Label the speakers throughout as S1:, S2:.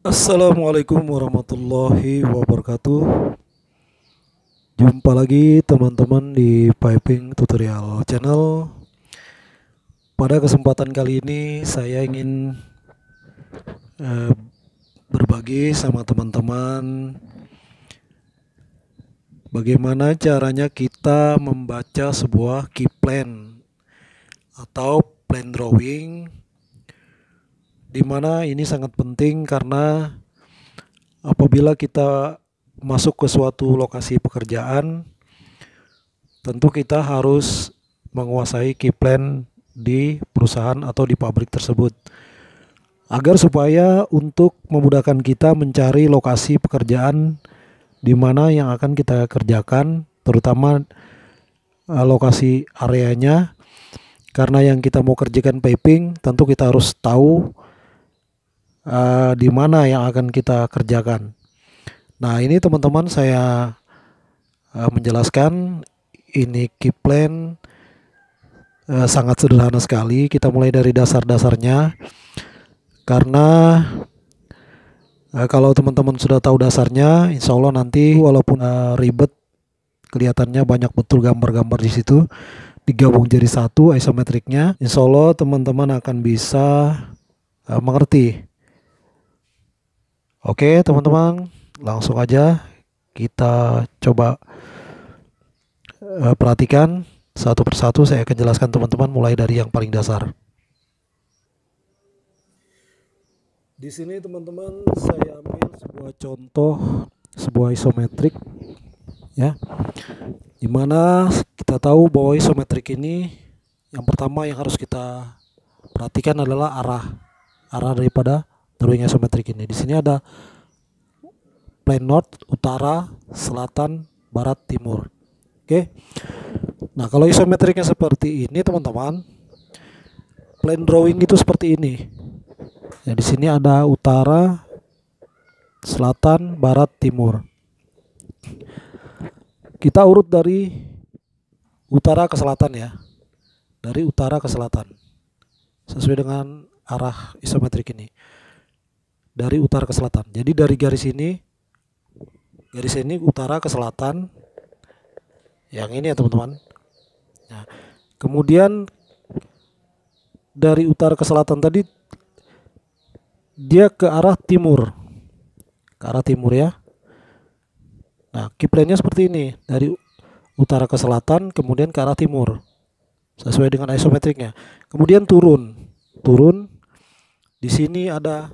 S1: Assalamualaikum warahmatullahi wabarakatuh. Jumpa lagi teman-teman di Piping Tutorial Channel. Pada kesempatan kali ini saya ingin eh, berbagi sama teman-teman Bagaimana caranya kita membaca sebuah key plan Atau plan drawing di mana ini sangat penting karena apabila kita masuk ke suatu lokasi pekerjaan tentu kita harus menguasai key plan di perusahaan atau di pabrik tersebut. Agar supaya untuk memudahkan kita mencari lokasi pekerjaan di mana yang akan kita kerjakan terutama uh, lokasi areanya karena yang kita mau kerjakan piping tentu kita harus tahu uh, di mana yang akan kita kerjakan. Nah ini teman-teman saya uh, menjelaskan ini key plan uh, sangat sederhana sekali. Kita mulai dari dasar-dasarnya karena uh, kalau teman-teman sudah tahu dasarnya, insya Allah nanti walaupun uh, ribet kelihatannya banyak betul gambar-gambar di situ digabung jadi satu isometriknya insya Allah teman-teman akan bisa uh, mengerti Oke teman-teman langsung aja kita coba uh, perhatikan satu persatu saya akan jelaskan teman-teman mulai dari yang paling dasar. Di sini teman-teman saya ambil sebuah contoh sebuah isometrik ya. Di mana kita tahu bahwa isometrik ini yang pertama yang harus kita perhatikan adalah arah arah daripada drawing isometrik ini. Di sini ada plane north, utara, selatan, barat, timur. Oke. Nah, kalau isometriknya seperti ini, teman-teman, plane drawing itu seperti ini. Ya, di sini ada utara, selatan, barat, timur. Kita urut dari utara ke selatan ya. Dari utara ke selatan. Sesuai dengan arah isometrik ini dari utara ke selatan. Jadi dari garis ini garis ini utara ke selatan. Yang ini ya teman-teman. Nah, kemudian dari utara ke selatan tadi dia ke arah timur. Ke arah timur ya. Nah, kiplannya seperti ini, dari utara ke selatan kemudian ke arah timur. Sesuai dengan isometriknya. Kemudian turun. Turun. Di sini ada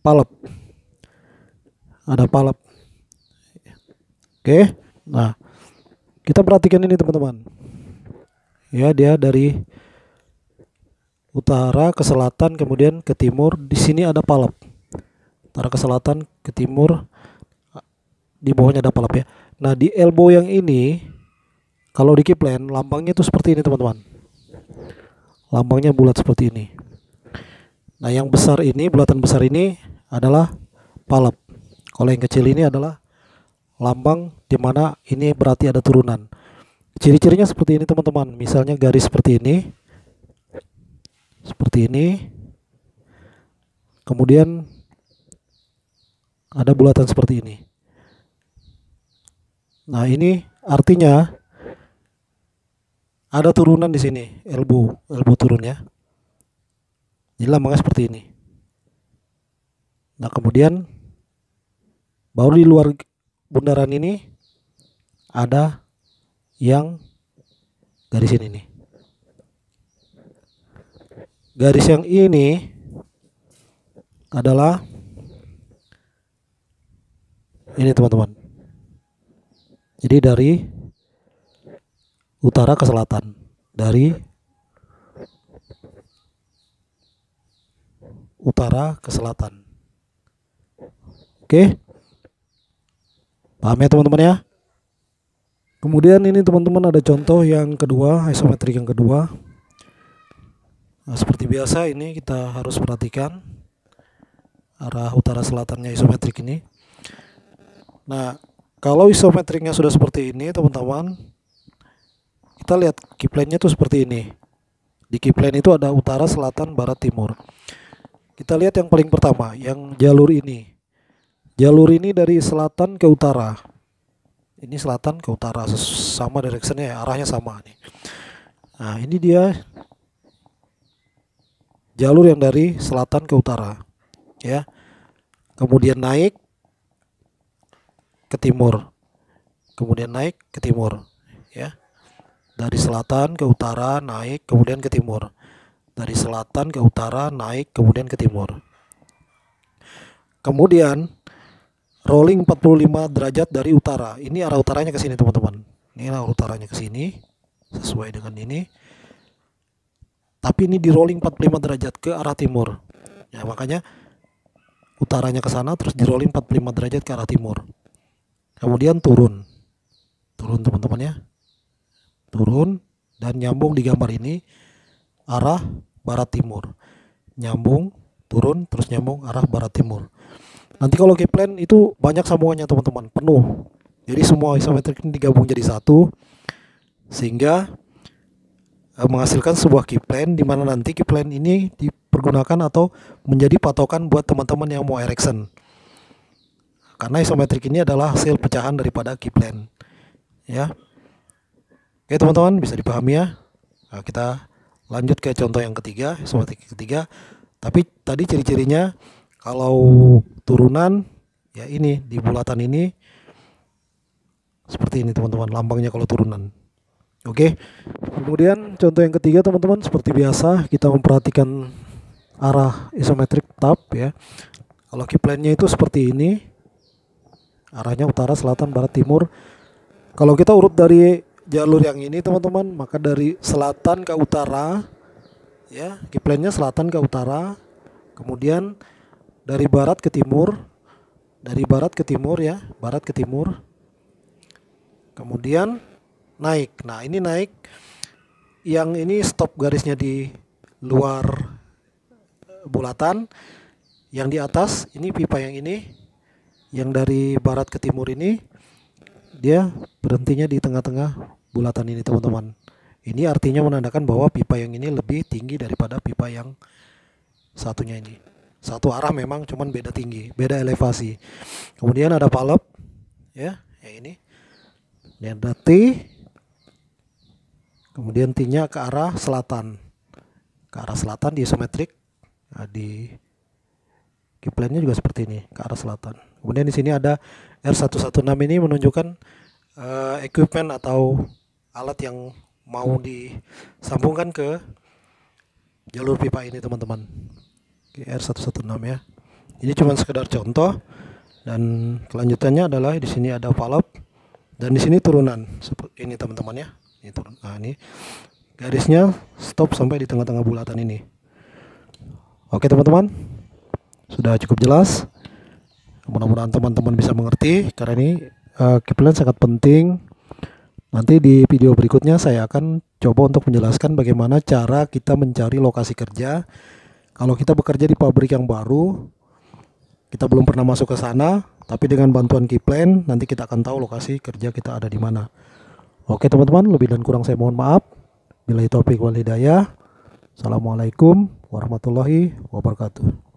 S1: palep. Ada palep. Oke nah kita perhatikan ini teman-teman. Ya dia dari utara ke selatan kemudian ke timur. Di sini ada palep. Utara ke selatan ke timur. Di bawahnya ada palep ya. Nah di elbow yang ini kalau di kiplan lambangnya itu seperti ini teman-teman. Lambangnya bulat seperti ini. Nah yang besar ini bulatan besar ini adalah palep. Kalau yang kecil ini adalah lambang di mana ini berarti ada turunan. Ciri-cirinya seperti ini teman-teman. Misalnya garis seperti ini. Seperti ini. Kemudian ada bulatan seperti ini. Nah, ini artinya ada turunan di sini, elbow, elbow turun ya. Jadi lambangnya seperti ini. Nah kemudian baru di luar bundaran ini ada yang garis ini nih. Garis yang ini adalah ini teman-teman. Jadi dari utara ke selatan, dari utara ke selatan. Oke. Paham ya teman-teman ya? Kemudian ini teman-teman ada contoh yang kedua, isometrik yang kedua. Nah, seperti biasa ini kita harus perhatikan arah utara selatannya isometrik ini. Nah, kalau isometriknya sudah seperti ini, teman-teman, kita lihat kiplannya tuh seperti ini. Di kiplan itu ada utara, selatan, barat, timur. Kita lihat yang paling pertama, yang jalur ini. Jalur ini dari selatan ke utara. Ini selatan ke utara, sama directionnya ya, arahnya sama nih. Nah, ini dia jalur yang dari selatan ke utara, ya. Kemudian naik ke timur. Kemudian naik ke timur, ya. Dari selatan ke utara naik kemudian ke timur dari selatan ke utara naik kemudian ke timur. Kemudian rolling 45 derajat dari utara. Ini arah utaranya ke sini teman-teman. Ini arah utaranya ke sini sesuai dengan ini. Tapi ini di rolling 45 derajat ke arah timur. Ya, makanya utaranya ke sana terus di rolling 45 derajat ke arah timur. Kemudian turun. Turun teman-teman ya. Turun dan nyambung di gambar ini arah barat timur nyambung turun terus nyambung arah barat timur nanti kalau plan itu banyak sambungannya teman-teman. Penuh. Jadi semua isometrik ini digabung jadi satu sehingga eh, menghasilkan sebuah plan di mana nanti plan ini dipergunakan atau menjadi patokan buat teman-teman yang mau erection karena isometrik ini adalah hasil pecahan daripada plan. Ya. Oke teman-teman bisa dipahami ya. Nah, kita lanjut ke contoh yang ketiga isometrik ketiga. Tapi tadi ciri-cirinya kalau turunan ya ini di bulatan ini seperti ini teman-teman lambangnya kalau turunan. Oke kemudian contoh yang ketiga teman-teman seperti biasa kita memperhatikan arah isometrik tab ya. Kalau kiplannya itu seperti ini arahnya utara selatan barat timur. Kalau kita urut dari jalur yang ini teman-teman maka dari selatan ke utara ya kiplannya selatan ke utara kemudian dari barat ke timur dari barat ke timur ya barat ke timur. Kemudian naik. Nah ini naik. Yang ini stop garisnya di luar bulatan. Yang di atas ini pipa yang ini. Yang dari barat ke timur ini dia berhentinya di tengah-tengah bulatan ini teman-teman. Ini artinya menandakan bahwa pipa yang ini lebih tinggi daripada pipa yang satunya ini satu arah memang cuman beda tinggi beda elevasi. Kemudian ada palep ya ya ini. Dan ada T. Kemudian T nya ke arah selatan. Ke arah selatan di isometrik. Nah, di kiplannya juga seperti ini ke arah selatan. Kemudian di sini ada R116 ini menunjukkan uh, equipment atau alat yang mau disambungkan ke jalur pipa ini teman-teman R116 ya. Ini cuma sekedar contoh dan kelanjutannya adalah di sini ada valve dan di sini turunan. Seperti ini teman-teman ya ini turun nah ini. Garisnya stop sampai di tengah-tengah bulatan ini. Oke teman-teman. Sudah cukup jelas. Mudah-mudahan teman-teman bisa mengerti karena ini uh, sangat penting. Nanti di video berikutnya saya akan coba untuk menjelaskan bagaimana cara kita mencari lokasi kerja. Kalau kita bekerja di pabrik yang baru, kita belum pernah masuk ke sana, tapi dengan bantuan Keyplan nanti kita akan tahu lokasi kerja kita ada di mana. Oke teman-teman, lebih dan kurang saya mohon maaf. Bila itu topik wal hidayah. Assalamualaikum warahmatullahi wabarakatuh.